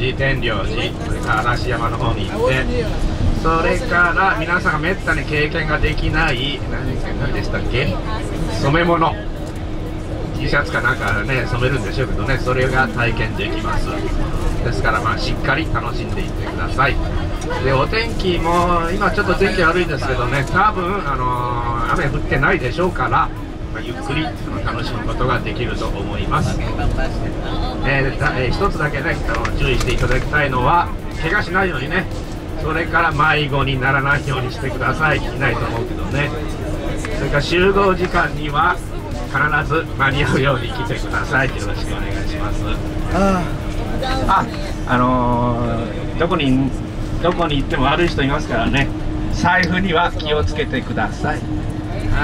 寺天領寺それから嵐山の方に行ってそれから皆さんがめったに経験ができない何でしたっけ？染め物。T シャツかなんかね染めるんでしょうけどねそれが体験できます。ですからまあしっかり楽しんでいってください。でお天気も今ちょっと天気悪いんですけどね多分あのー雨降ってないでしょうから、ゆっくりその楽しむことができると思います、えーだえー一つだけねあの注意していただきたいのは怪我しないようにね。それから迷子にならないようにしてください。いないと思うけどね。それから集合時間には必ず間に合うように来てくださいよろしくお願いします。ああのーどこにどこに行っても悪い人いますからね。財布には気をつけてください。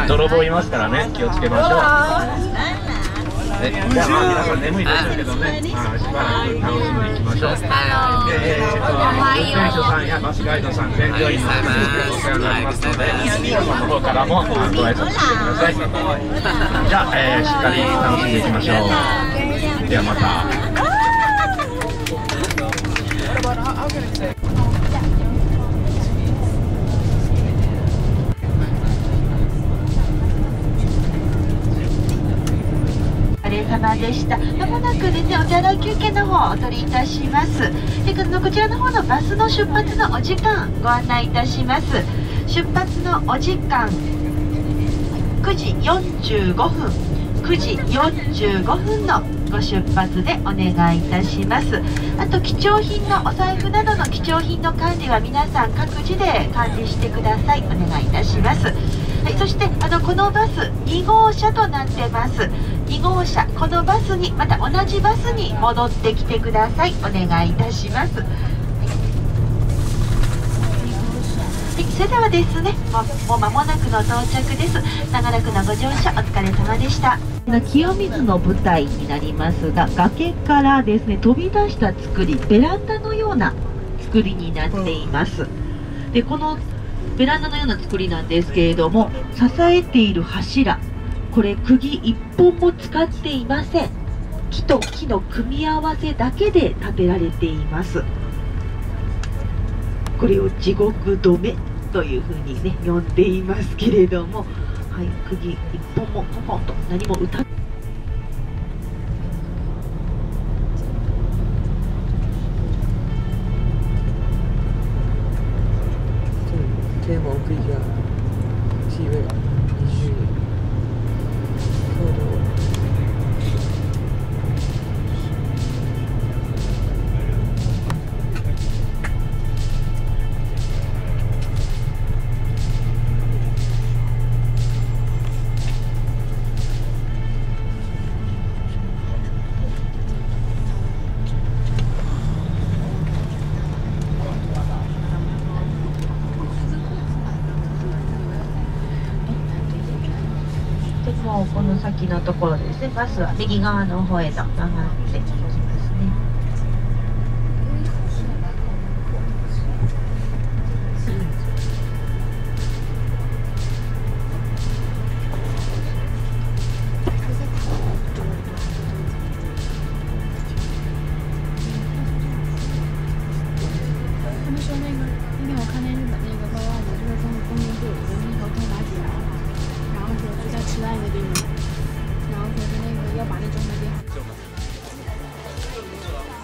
泥棒いますからね気をつけましょうえじゃあまあ皆さん眠いでしょうけどね、まあ、しばらく楽しんでいきましょう。えー、と運転手さんやバスガイドさん、添乗員の皆さんお世話になりますので、皆様の方からもあご挨拶してください。じゃあ、えーしっかり楽しんでいきましょう。ではまた。でした。まもなくですね、お茶の休憩の方をお取りいたします。で、このこちらの方のバスの出発のお時間ご案内いたします。出発のお時間9時45分、9時45分のご出発でお願いいたします。あと貴重品のお財布などの貴重品の管理は皆さん各自で管理してください。お願いいたします。はい、そしてあのこのバス2号車となってます。2号車このバスにまた同じバスに戻ってきてください。お願いいたします。はい、それではですねもうもう間もなくの到着です。長らくのご乗車お疲れ様でした。清水の舞台になりますが崖からですね飛び出した作りベランダのような作りになっています。でこのベランダのような作りなんですけれども支えている柱これ釘一本も使っていません。木と木の組み合わせだけで建てられています。これを地獄止めというふうにね呼んでいますけれどもはい釘一本もポンポンと何も打た天文区域が地位もうこの先のところですね。バスは右側の方へと曲がって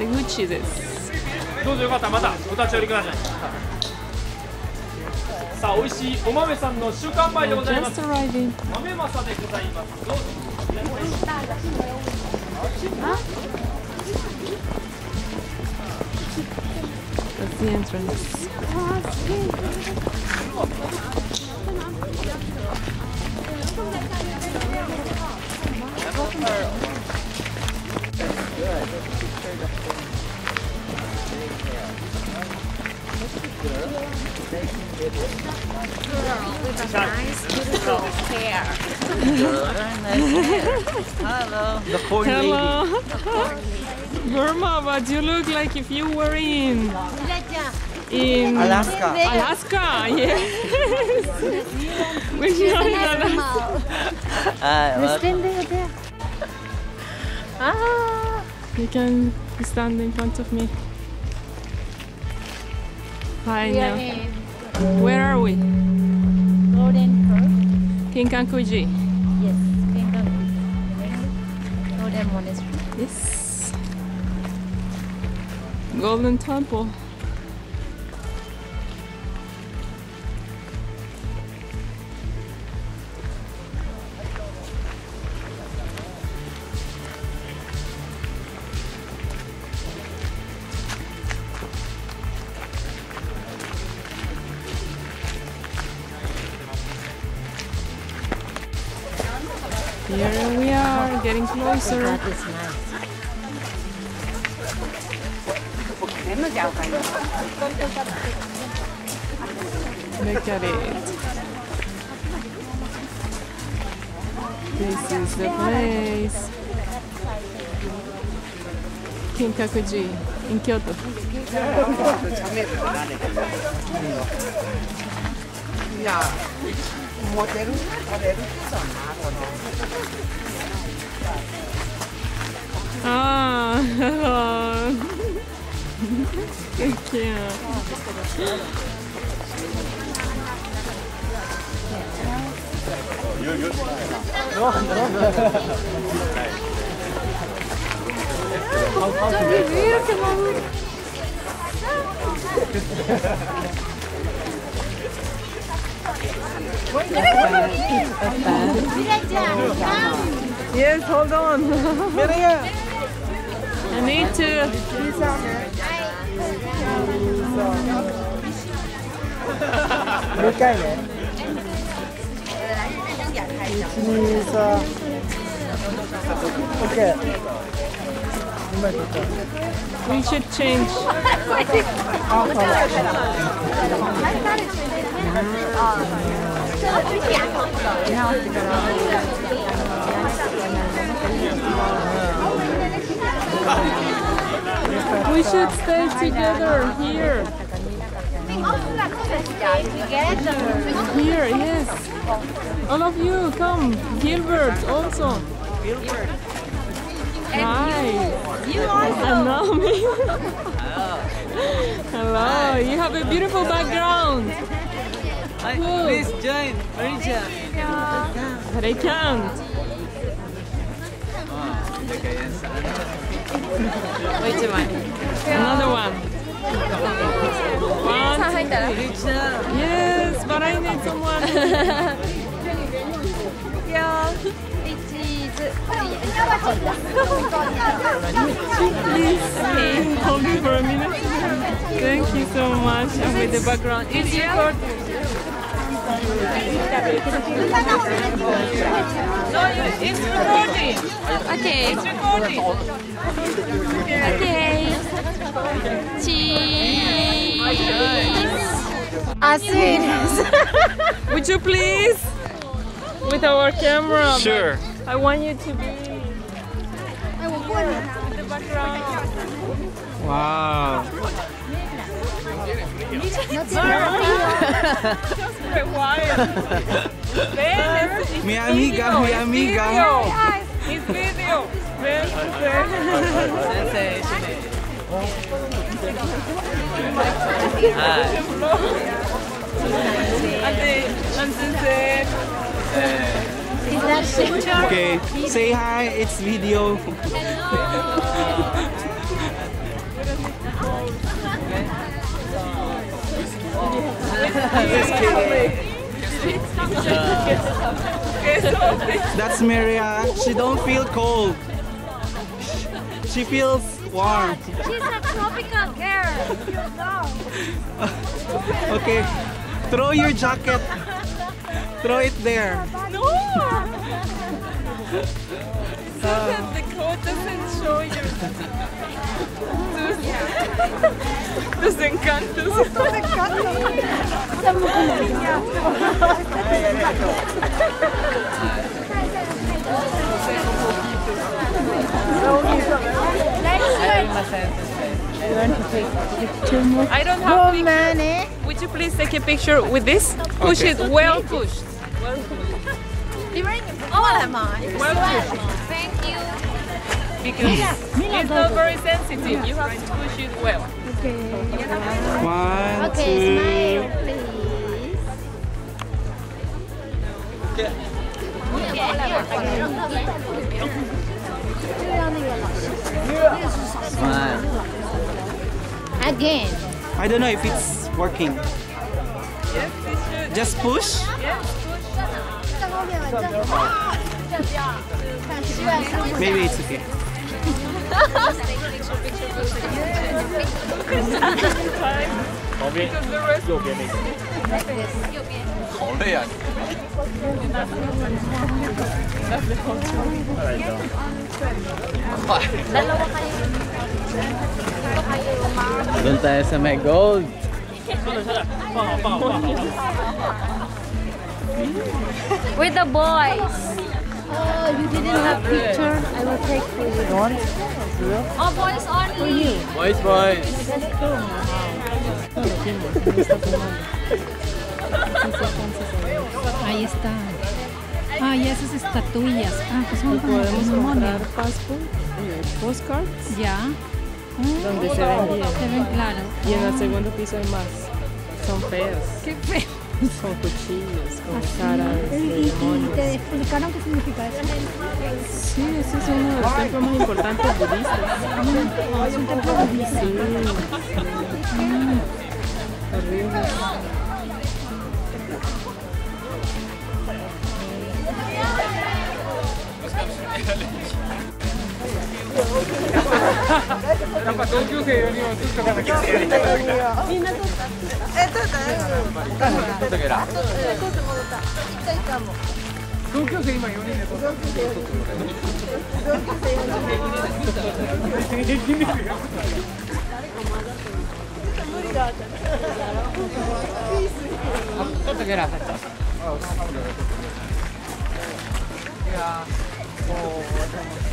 出口です。どうぞよかったらまたお立ち寄りください。さあ美味しいお豆さんの週間前でございます。豆まさでござい。ますどうぞ That's the entrance Hello. Burma but you look like if you were in in Alaska. Alaska yes. Which one is Alaska? Uh, ah. You can stand in front of me Hi, We are in Where are we? Golden Pearl. Kinkankuji. Yes, Kinkaku. Golden Monastery. Yes. Golden Temple. Getting closer. Look at it. This is the place. Kinkakuji in Kyoto. Ah, Thank you. Ah, cute. You're good. No, no. Village down. Yes, hold on. I need to. Look at it. Okay. We should change. We should stay together here. Together. Here, yes. All of you, come. Gilbert also. Gilbert. Hi. You, you also. Hello, me. Hello. You have a beautiful background. Cool. Please join, Richard. They can't. But I can't. Another one. One, Yes, but I need someone. Please hold me for a minute. Thank you so much. And with the background, it's recording. No, it's recording. Okay. It's recording. Okay. Cheese. Ah, sweet. Would you please? With our camera. Sure. I want you to be. With the background. Wow. Mi amiga, video, mi it's amiga. Video. It's video. Ven, ven. Ate, Ansensei. Is that picture? Okay, say hi. It's video. That's Maria. She don't feel cold. She feels warm. She's a tropical girl. Okay, throw your jacket. Throw it there. No! The code doesn't show you. Tus encantos. I don't have picture. Would you please take a picture with this? Push Okay. it well pushed. Am I. Well pushed. Thank you. Because it's not very sensitive. You have to push it well. Okay. One, Okay, two. smile, please. Smile. Again. I don't know if it's working. Just push. Maybe it's okay. Doon tayo sa may gold. With the boys. Oh, you didn't have picture? I will take for you. Oh, boys only. Boys, boys. Ahí está. Ah, y esas estatuillas. Ah, pues son como testimonios. passport, eh, postcards, Ya. donde se ven bien. Se ven claro. Y en el segundo piso hay más. Son feas, Qué feo. con cuchillos, con caras de demonios. explicaron qué significa eso? Sí, ese es uno de los templos más importantes budistas. Es un templo budista. Sí. Horrible. や同級生よりっ。いも。同級生今四人で撮っ。同級生。かっ。た。け。いや、もう。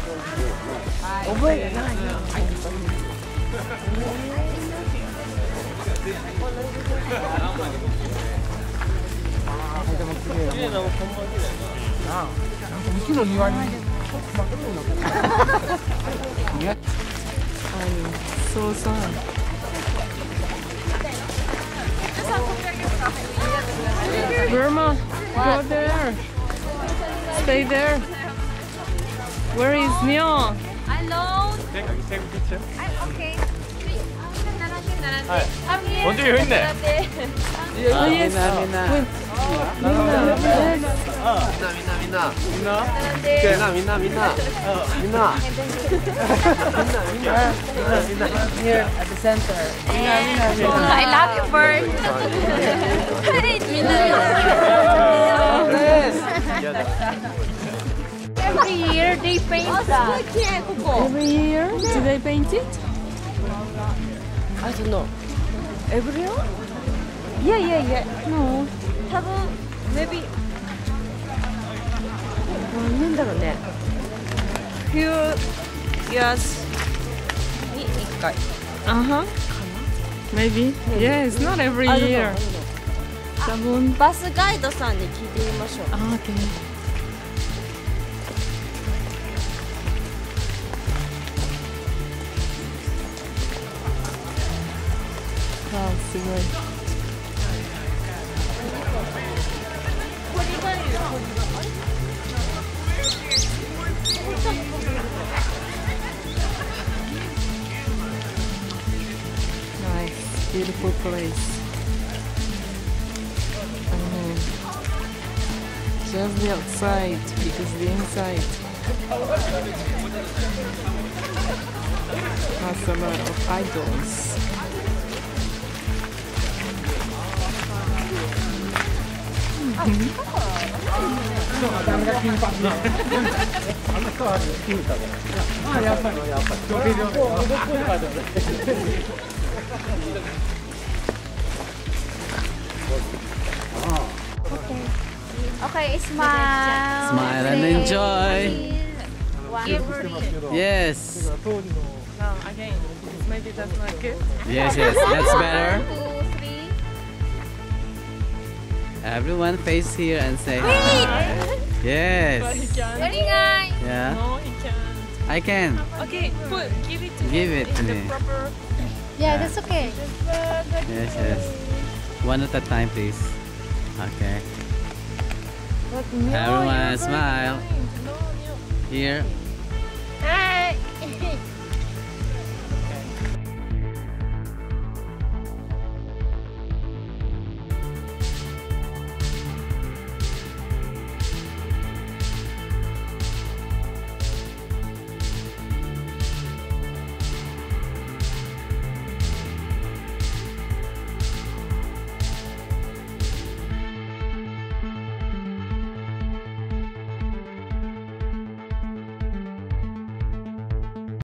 覚えがないな、はいああ、でも綺麗だ。綺麗な、本番綺麗だな。なあ、なんかうちの庭に。ね。あの、そうさ。Burma, go there. Stay there. Where is Nyo? Alone. Okay. 먼저 여기 있네. Oh, yes. Mina, mina. Wait. Mina, yes. Here at the center. I love you, bird. Every year they paint that. Every year, do they paint it? I don't know. Every year? Yeah, yeah, yeah. No. 多分 maybe 何年だろうね few years に1回 Uh huh. Maybe. Yes, not every I don't know, year. I don't know. Sabun. バスガイドさんに聞いてみましょう Ah, okay. Wow, すごい。Nice, beautiful place. Oh. Just the outside, because the inside has a lot of idols. Okay, smile. Smile and enjoy. Yes. No, again, maybe that's not good. Yes, yes. That's better. Everyone face here and say hi. Yes. But he can. Yeah. No, he can't. I can. Okay, put, give it to Give it to me. Proper... Yeah, that's okay. Yes, yes. One at a time, please. Okay. Everyone smile. Here.